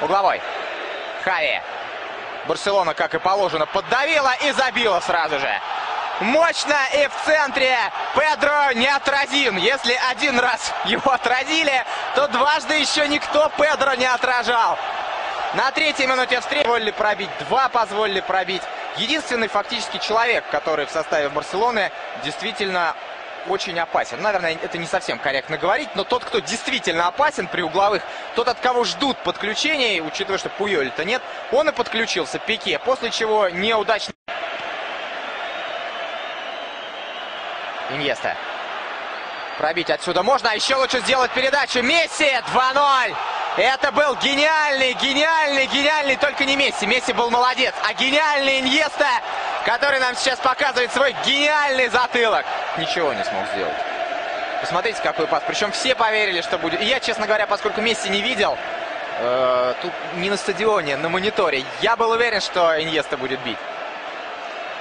Угловой. Хави. Барселона, как и положено, поддавила и забила сразу же. Мощно и в центре Педро неотразим. Если один раз его отразили, то дважды еще никто Педро не отражал. На третьей минуте встречи позволили пробить, два позволили пробить. Единственный фактически человек, который в составе Барселоны действительно очень опасен. Наверное, это не совсем корректно говорить, но тот, кто действительно опасен при угловых, тот, от кого ждут подключений, учитывая, что Пуйоли-то нет, он и подключился, Пике, после чего неудачно... Иньеста. Пробить отсюда можно, а еще лучше сделать передачу. Месси 2-0. Это был гениальный, гениальный, гениальный, только не Месси. Месси был молодец, а гениальный Иньеста, который нам сейчас показывает свой гениальный затылок. Ничего не смог сделать. Посмотрите, какой пас. Причем все поверили, что будет. И я, честно говоря, поскольку Месси не видел, э, тут не на стадионе, на мониторе, я был уверен, что Иньеста будет бить.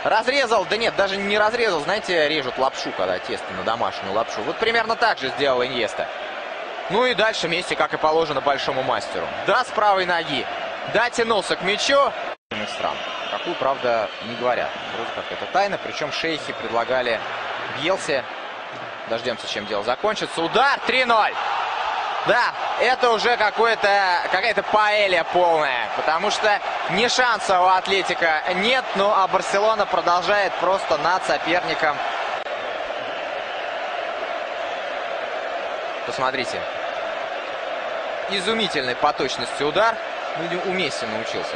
Разрезал, да нет, даже не разрезал, знаете, режут лапшу, когда тесто на домашнюю лапшу. Вот примерно так же сделал Иньеста. Ну и дальше Месси, как и положено большому мастеру. Да, с правой ноги. Да, тянулся к мячу. Стран. Какую, правда, не говорят. Вроде как это тайна. Причем шейхи предлагали Бьелсе. Дождемся, чем дело закончится. Удар 3-0. Да, это уже какое-то какая-то паэлья полная, потому что ни шанса у Атлетика нет, ну а Барселона продолжает просто над соперником. Посмотрите, изумительный по точности удар. Ну, у Месси научился.